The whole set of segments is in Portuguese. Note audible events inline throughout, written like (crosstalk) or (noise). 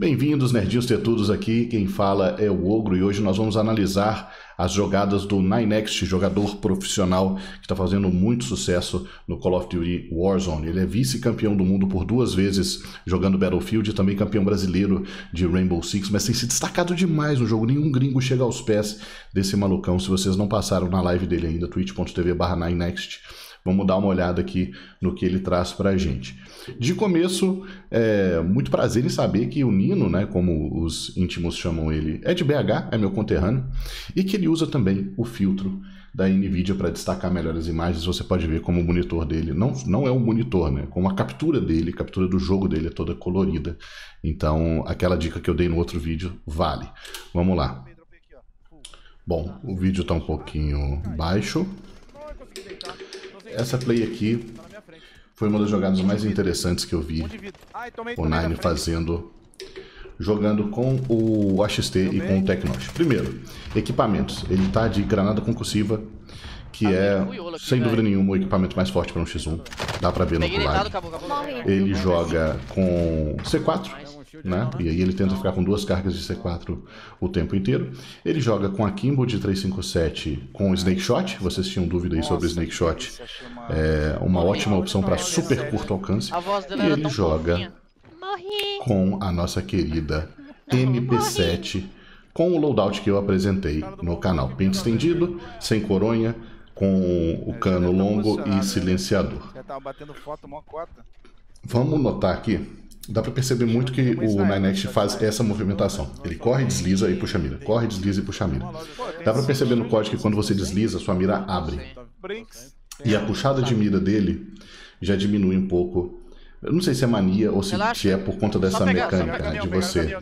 Bem-vindos, nerdinhos tetudos aqui. Quem fala é o Ogro e hoje nós vamos analisar as jogadas do Ninext, jogador profissional que está fazendo muito sucesso no Call of Duty Warzone. Ele é vice-campeão do mundo por duas vezes jogando Battlefield e também campeão brasileiro de Rainbow Six, mas tem se destacado demais no jogo. Nenhum gringo chega aos pés desse malucão. Se vocês não passaram na live dele ainda, twitch.tv barra Ninext, Vamos dar uma olhada aqui no que ele traz para a gente. De começo, é muito prazer em saber que o Nino, né, como os íntimos chamam ele, é de BH, é meu conterrâneo, e que ele usa também o filtro da NVIDIA para destacar melhor as imagens. Você pode ver como o monitor dele, não, não é um monitor, né, como a captura dele, a captura do jogo dele é toda colorida. Então, aquela dica que eu dei no outro vídeo vale. Vamos lá. Bom, o vídeo está um pouquinho baixo. Essa play aqui foi uma das jogadas mais interessantes que eu vi o Nine fazendo, jogando com o AXT e com o Tecnos. Primeiro, equipamentos. Ele está de granada concussiva, que é, sem dúvida nenhuma, o equipamento mais forte para um X1. Dá para ver no live. Ele joga com C4, né? E aí ele tenta ficar com duas cargas de C4 o tempo inteiro. Ele joga com a Kimbo de 357 com Snake Shot. Vocês tinham dúvida aí sobre Snake Shot. É uma ótima opção para super curto alcance. E ele joga com a nossa querida (laughs) MP7 com o loadout que eu apresentei no canal. Pente estendido, sem coronha, com o cano longo e silenciador. Vamos notar aqui dá para perceber muito que o Ninext faz essa movimentação. Ele corre, desliza e puxa a mira. Corre, desliza e puxa a mira. Dá para perceber no código que quando você desliza, sua mira abre. E a puxada de mira dele já diminui um pouco. Eu não sei se é mania ou se, se é por conta dessa mecânica de você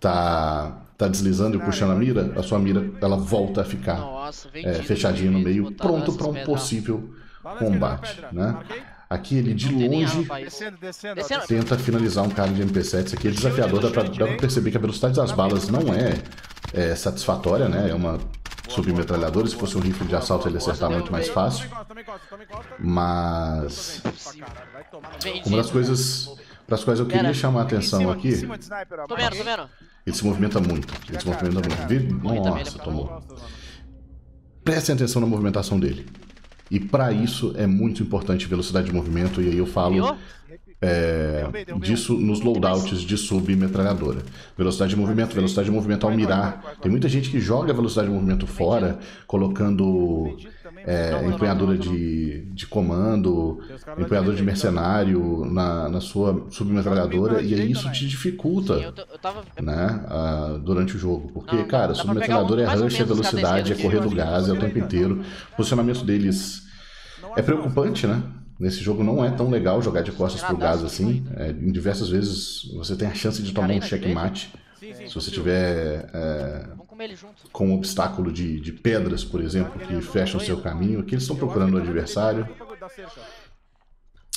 tá, tá deslizando e puxando a mira, a sua mira ela volta a ficar é, fechadinha no meio, pronto para um possível combate. Né? Aqui ele de longe tenta finalizar um cara de MP7. Isso aqui é desafiador, dá pra, dá pra perceber que a velocidade das balas não é, é satisfatória, né? É uma submetralhadora. Se fosse um rifle de assalto ele acertar muito mais fácil. Mas uma das coisas para as quais eu queria chamar a atenção aqui. Ele se movimenta muito. Ele se movimenta muito. Nossa, tomou. Prestem atenção na movimentação dele. E para isso é muito importante velocidade de movimento, e aí eu falo é, disso nos loadouts de submetralhadora. Velocidade de movimento, velocidade de movimento ao mirar. Tem muita gente que joga velocidade de movimento fora, colocando é, empunhadura de, de comando, empunhadura de mercenário na, na sua submetralhadora, e aí isso te dificulta né, a, durante o jogo. Porque, cara, submetralhadora é rush, é velocidade, é correr do gás, é o tempo inteiro. O posicionamento deles é preocupante, né? Nesse jogo não é tão legal jogar de costas pro gás assim. É, em diversas vezes você tem a chance de tomar um checkmate. Se você tiver é, com um obstáculo de, de pedras, por exemplo, que fecham o seu caminho, que eles estão procurando o adversário.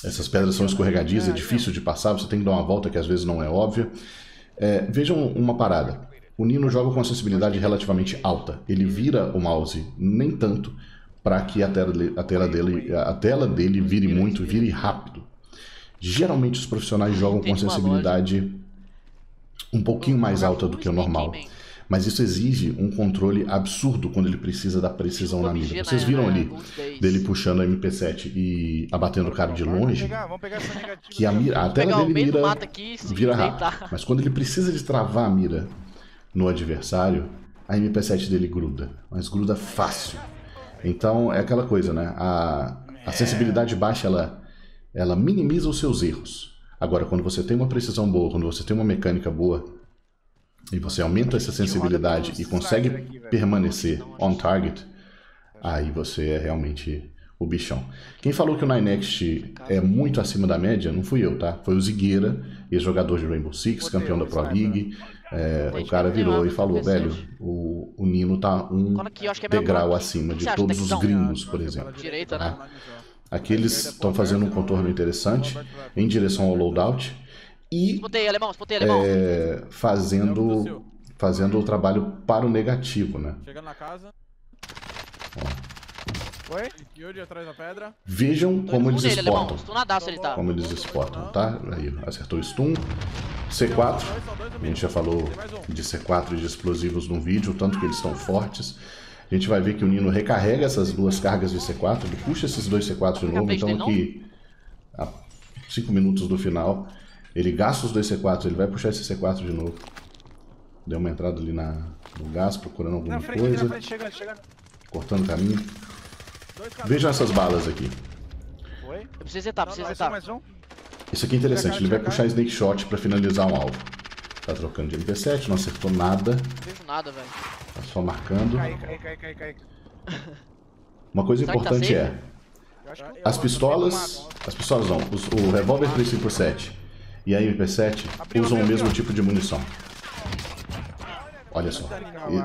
Essas pedras são escorregadias, é difícil de passar, você tem que dar uma volta que às vezes não é óbvia. É, vejam uma parada. O Nino joga com a sensibilidade relativamente alta. Ele vira o mouse nem tanto para que a tela, a, tela dele, a tela dele vire muito, vire rápido. Geralmente os profissionais jogam com sensibilidade um pouquinho mais alta do que o normal. Mas isso exige um controle absurdo quando ele precisa da precisão na mira. Vocês viram ali dele puxando a MP7 e abatendo o cara de longe? Que a, mira, a tela dele mira, vira rápido. Mas quando ele precisa de travar a mira no adversário, a MP7 dele gruda. Mas gruda fácil. Então é aquela coisa, né? A, a sensibilidade baixa ela, ela minimiza os seus erros. Agora, quando você tem uma precisão boa, quando você tem uma mecânica boa, e você aumenta essa sensibilidade e consegue permanecer on target, aí você é realmente o bichão. Quem falou que o Ninext é muito acima da média não fui eu, tá? Foi o Zigueira, ex-jogador de Rainbow Six, campeão da Pro League. É, o cara virou e falou, velho, o, o Nino tá um é degrau acima de todos os gringos, por exemplo. Tá? Aqui eles estão fazendo um contorno interessante em direção ao loadout e é, fazendo, fazendo o trabalho para o negativo, né? Chegando na casa. Oi? Yuri atrás da pedra. Vejam como eles exportam. Tá. Como eles exportam, tá? Aí, acertou o stun. C4, a gente já falou de C4 e de explosivos no vídeo, tanto que eles estão fortes. A gente vai ver que o Nino recarrega essas duas cargas de C4, ele puxa esses dois C4 de novo, então aqui, a 5 minutos do final, ele gasta os dois C4, ele vai puxar esse C4 de novo. Deu uma entrada ali na, no gás, procurando alguma frente, coisa. Frente, chegando, chegando. Cortando caminho. Vejam essas balas aqui. Foi? Eu preciso zetar, preciso zetar. Isso aqui é interessante, ele vai puxar Snake Shot pra finalizar um alvo. Tá trocando de MP7, não acertou nada. Não vejo nada, velho. Tá só marcando. Cai, cai, cai, cai, cai. Uma coisa Será tá importante tá é... As pistolas... As pistolas não, os, o revólver 357 e a MP7 usam o mesmo tipo de munição. Olha só,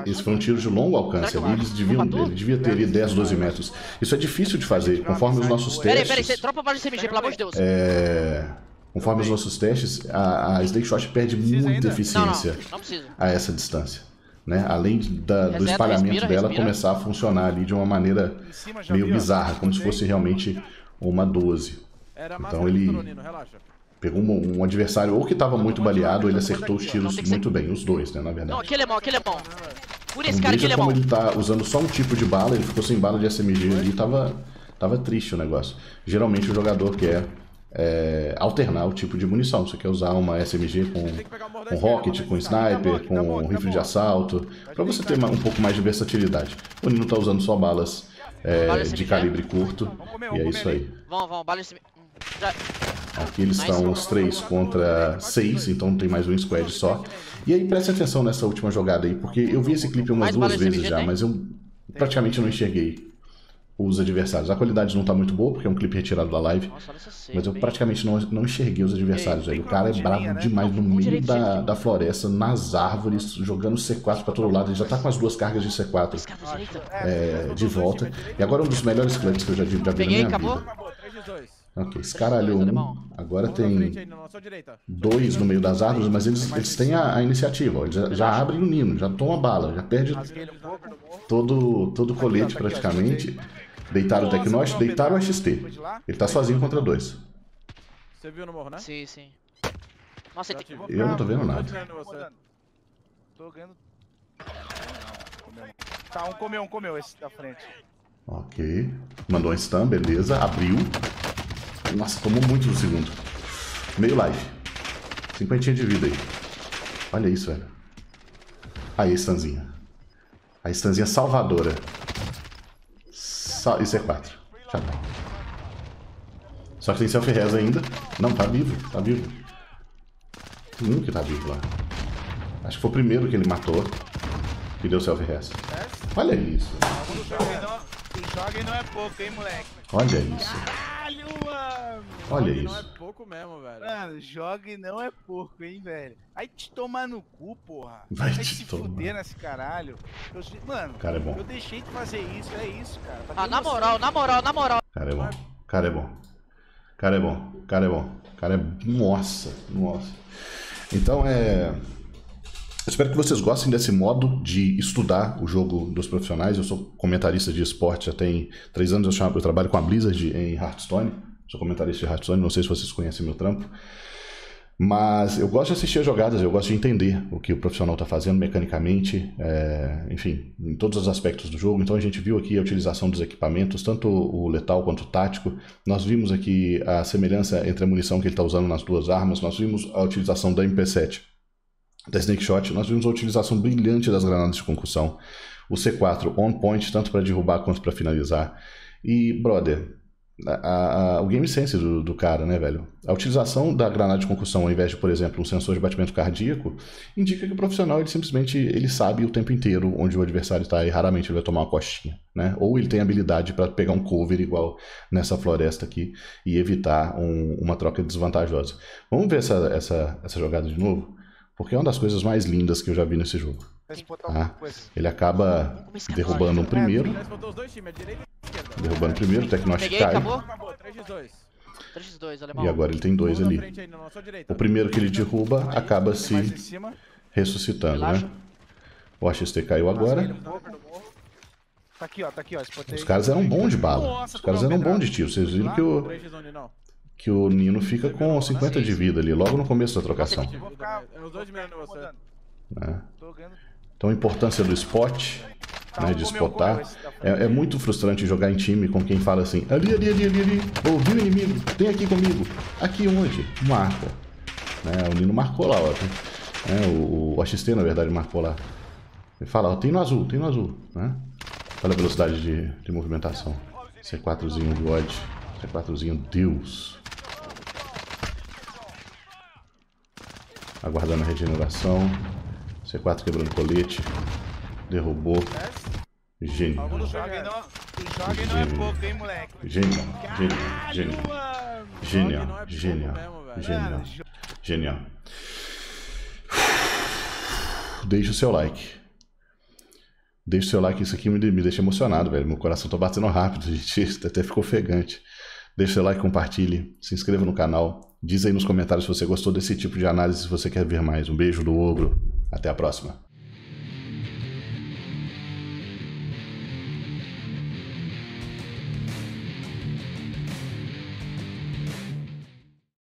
esse foi um tiro de longo alcance ali, eles deviam, ele devia ter ali 10, 12 metros. Isso é difícil de fazer, conforme os nossos testes... Peraí, peraí, tropa bala de CMG, pelo amor de Deus. É... Conforme os nossos testes, a, a Snake Shot perde muita eficiência a essa distância. Né? Além da, do espalhamento dela começar a funcionar ali de uma maneira meio bizarra, como se fosse realmente uma 12. Então ele Pegou um, um adversário ou que estava muito baleado, ou ele acertou os tiros muito bem, os dois, né, na verdade. Não, aquele é bom, aquele é bom. Por esse então, cara, aquele é bom. como ele tá usando só um tipo de bala, ele ficou sem bala de SMG ali, tava, tava triste o negócio. Geralmente o jogador quer é, alternar o tipo de munição. Você quer usar uma SMG com, com rocket, com sniper, com rifle de assalto, para você ter um pouco mais de versatilidade. O Nino tá usando só balas é, de calibre curto, e é isso aí. Aqui eles estão os três contra seis, então tem mais um squad só. E aí preste atenção nessa última jogada aí, porque eu vi esse clipe umas duas vezes já, mas eu praticamente não enxerguei os adversários. A qualidade não tá muito boa, porque é um clipe retirado da live, mas eu praticamente não, não enxerguei os adversários aí. O cara é bravo né? demais no meio da, da floresta, nas árvores, jogando C4 pra todo lado. Ele já tá com as duas cargas de C4 é, de volta. E agora um dos melhores clipes que eu já vi, já vi na minha vida. Ok, escaralhou um. Agora tem dois no meio das árvores, mas eles, eles têm a, a iniciativa. Eles já, já abrem o nino, já toma bala, já perde todo, todo o colete praticamente. Deitaram o Tecnosh, deitaram o XT. Ele tá sozinho contra dois. Você viu no morro, né? Sim, sim. Nossa, ele tem... Eu não tô vendo nada. Tô ganhando. Tá, um comeu, um comeu esse da frente. Ok. Mandou um stun, beleza. Abriu. Nossa, tomou muito no segundo. Meio life. Cinquentinha de vida aí. Olha isso, velho. Aí, Stanzinha. A Stanzinha salvadora. Sal... Isso é 4. Já tá. Só que tem self-res ainda. Não, tá vivo. Tá vivo. Tem um que tá vivo lá. Acho que foi o primeiro que ele matou. Que deu self-res. Olha isso. Joga e não é pouco, hein, moleque. Olha isso. Caralho, mano. Olha isso. Não é pouco mesmo, velho. Mano, joga e não é pouco, hein, velho. Vai te tomar no cu, porra. Vai, Vai te se tomar. fuder nesse caralho. Eu, mano, cara é bom. eu deixei de fazer isso, é isso, cara. Ah, na moral, na moral, na moral. Cara é bom. Cara é bom. Cara é bom. Cara é bom. Cara é. Nossa, nossa. Então é. Espero que vocês gostem desse modo de estudar o jogo dos profissionais. Eu sou comentarista de esporte já tem três anos. Eu, chamo, eu trabalho com a Blizzard em Hearthstone. Sou comentarista de Hearthstone, não sei se vocês conhecem meu trampo. Mas eu gosto de assistir as jogadas, eu gosto de entender o que o profissional está fazendo mecanicamente, é, enfim, em todos os aspectos do jogo. Então a gente viu aqui a utilização dos equipamentos, tanto o letal quanto o tático. Nós vimos aqui a semelhança entre a munição que ele está usando nas duas armas, nós vimos a utilização da MP7 da Snake Shot, nós vimos a utilização brilhante das granadas de concussão. O C4 on point, tanto para derrubar quanto para finalizar. E, brother, a, a, o game sense do, do, cara, né, velho? A utilização da granada de concussão ao invés de, por exemplo, um sensor de batimento cardíaco, indica que o profissional ele simplesmente ele sabe o tempo inteiro onde o adversário está e raramente ele vai tomar uma costinha, né? Ou ele tem habilidade para pegar um cover igual nessa floresta aqui e evitar um, uma troca desvantajosa. Vamos ver essa, essa, essa jogada de novo? Porque é uma das coisas mais lindas que eu já vi nesse jogo. Tá? Ele acaba derrubando o primeiro. Derrubando o primeiro, o Tecnosh cai. E agora ele tem dois ali. O primeiro que ele derruba acaba se ressuscitando, né? O AXT caiu agora. Tá aqui, ó, tá aqui, ó. Os caras eram bons de bala. Os caras eram bons de tiro. Vocês viram que o que o Nino fica com 50 de vida ali, logo no começo da trocação. É você. É. Então a importância do spot, né, de spotar. É, é, muito frustrante jogar em time com quem fala assim, ali, ali, ali, ali, ali, ouviu o inimigo, tem aqui comigo. Aqui onde? Marca. Né, o Nino marcou lá, ó. É, o, o AXT, na verdade, marcou lá. Ele fala, ó, tem no azul, tem no azul. Né? Olha a velocidade de, de movimentação. C4zinho God. C4zinho Deus. Aguardando a regeneração. C4 quebrando colete. Derrubou. Gênio. Jogue não, jogue não é pouco, hein, moleque? Gênio, gênio, gênio. Gênio, gênio, gênio. Gênio. Deixe o seu like. Deixe o seu like, isso aqui me, me deixa emocionado, velho. Meu coração tá batendo rápido, (laughs) gente. Até ficou ofegante. Deixe seu like, compartilhe, se inscreva no canal. Diz aí nos comentários se você gostou desse tipo de análise, se você quer ver mais. Um beijo do ogro. Até a próxima.